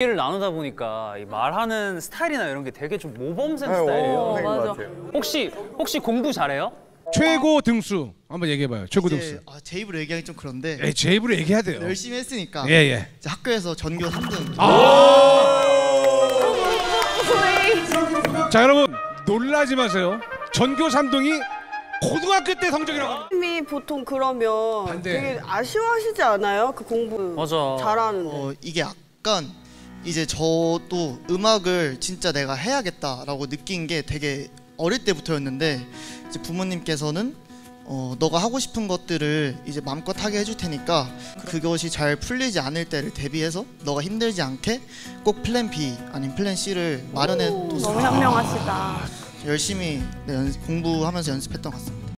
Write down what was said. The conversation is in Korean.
얘기를 나누다 보니까 이 말하는 스타일이나 이런 게 되게 좀 모범생 네, 스타일이에요. 오, 선생님 맞아. 혹시 혹시 공부 잘해요? 최고 등수 한번 얘기해봐요. 최고 등수. 아, 제 입으로 얘기하기 좀 그런데 예, 제 입으로 얘기해야 돼요. 열심히 했으니까 예 예. 이제 학교에서 전교 3등 자 여러분 놀라지 마세요. 전교 3등이 고등학교 때 성적이라고. 합니다. 선생님이 보통 그러면 반대. 되게 아쉬워하시지 않아요? 그 공부 맞아. 잘하는데. 어, 이게 약간 이제 저도 음악을 진짜 내가 해야겠다라고 느낀 게 되게 어릴 때부터였는데 이제 부모님께서는 어, 너가 하고 싶은 것들을 이제 마음껏 하게 해줄 테니까 그것이 잘 풀리지 않을 때를 대비해서 너가 힘들지 않게 꼭 플랜 B 아니면 플랜 C를 마련해 너무 뒀어요. 현명하시다. 열심히 네, 연- 공부하면서 연습했던 것 같습니다.